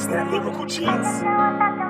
It's that lyrical genius.